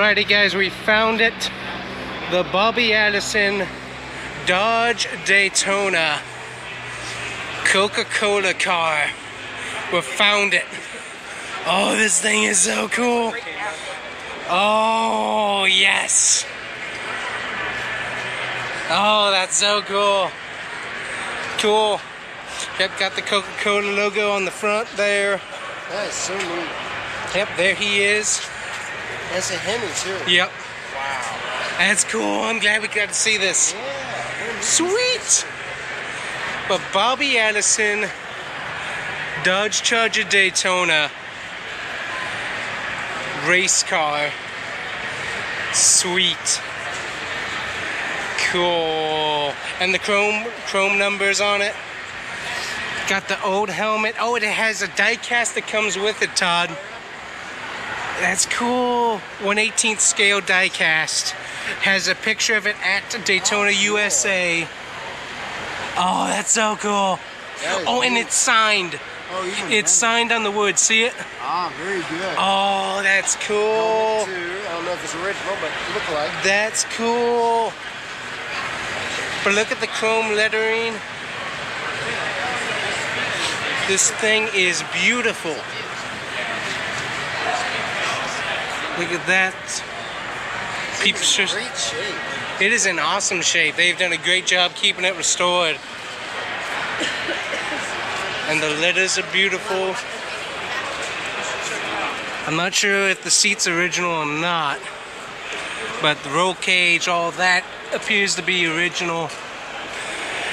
Alrighty guys, we found it. The Bobby Allison Dodge Daytona Coca-Cola car. We found it. Oh, this thing is so cool. Oh, yes. Oh, that's so cool. Cool. Yep, got the Coca-Cola logo on the front there. That is so neat. Yep, there he is. That's a Hemi too. Yep. Wow. That's cool. I'm glad we got to see this. Yeah. Sweet. But Bobby Allison Dodge Charger Daytona race car. Sweet. Cool. And the chrome chrome numbers on it. Got the old helmet. Oh, it has a diecast that comes with it, Todd. That's cool. 118th scale diecast. Has a picture of it at Daytona, USA. Oh, that's so cool. That Oh, and it's signed. Oh, It's signed on the wood. See it? Ah, very good. Oh, that's cool. I don't know if it's original, but it look like. That's cool. But look at the chrome lettering. This thing is beautiful. Look at that. In great shape. It is in awesome shape. They've done a great job keeping it restored. And the letters are beautiful. I'm not sure if the seat's original or not. But the roll cage, all that appears to be original.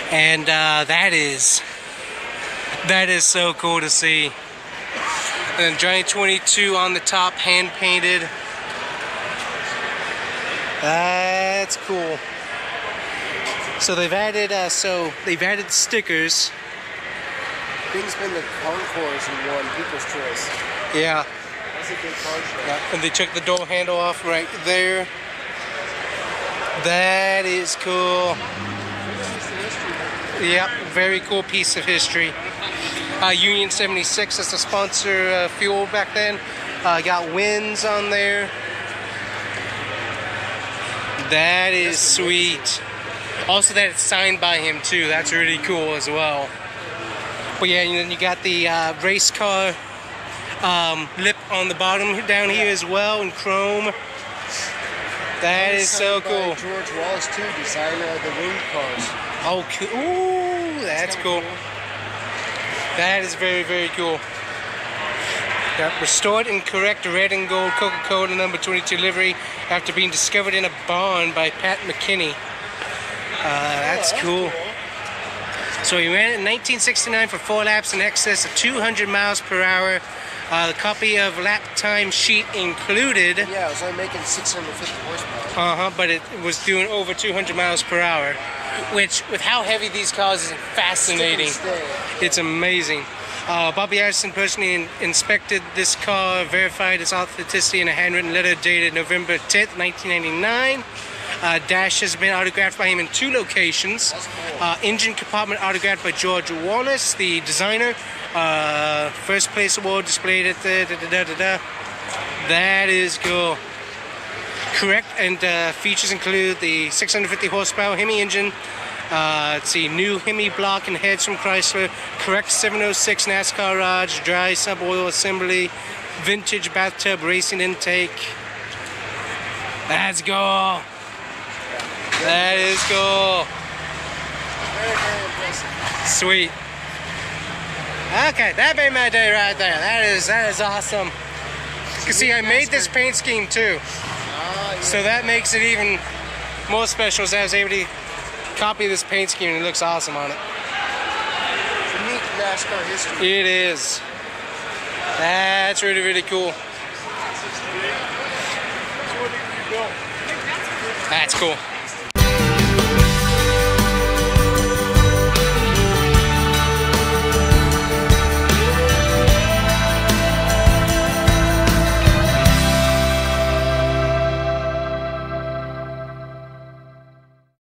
And uh, that is that is so cool to see. And then Giant 22 on the top, hand painted. That's cool. So they've added, uh, so they've added stickers. Bing's been the concourse and won People's Choice. Yeah. That's a good car show. Yeah, and they took the door handle off right there. That is cool. Yep, very cool piece of history. Uh, Union 76 is the sponsor uh, fuel back then. Uh, got wins on there. That is sweet. Also, that it's signed by him too. That's really cool as well. But yeah, and then you got the uh, race car um, lip on the bottom down here as well in chrome. That is so cool. George Wallace too, designer of the wing cars. Oh, cool. Ooh, that's cool. That is very, very cool. Got restored in correct red and gold Coca-Cola number 22 livery after being discovered in a barn by Pat McKinney. Uh, that's cool. So he ran it in 1969 for four laps in excess of 200 miles per hour. Uh, the copy of lap time sheet included. Yeah, it was only making 650 horsepower. Uh huh. But it was doing over 200 miles per hour, which, with how heavy these cars, is fascinating. It's amazing. Uh, Bobby Allison personally in- inspected this car, verified its authenticity in a handwritten letter dated November 10th, 1999. Uh, Dash has been autographed by him in two locations. Cool. Uh, engine compartment autographed by George Wallace, the designer. Uh, first place award displayed at the da, da, da, da, da. That is cool. Correct, and uh, features include the 650 horsepower Hemi engine. Uh, let's see, new Hemi block and heads from Chrysler. Correct 706 NASCAR rods, dry sump oil assembly, vintage bathtub racing intake. That's cool. That is cool. Very, very. Sweet. Okay, that made my day right there. That is that is awesome. You can see I made this paint scheme too. So that makes it even more special as I was able to copy this paint scheme and it looks awesome on it. Unique NASCAR history. It is. That's really, really cool. That's cool.